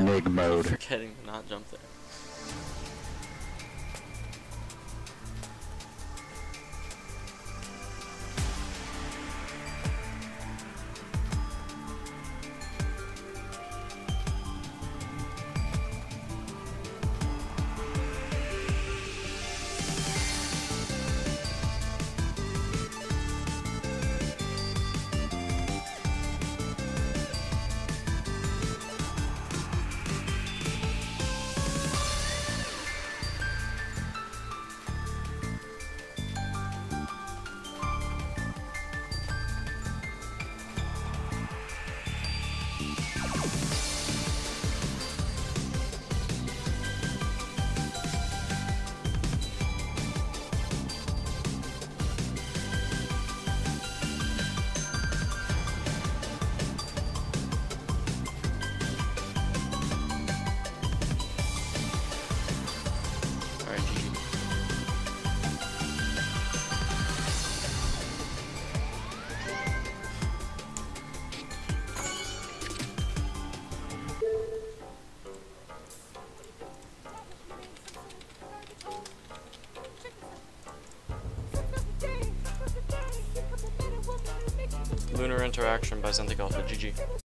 Nig mode. Forgetting to not jump there. Lunar Interaction by Zentic Alpha, GG.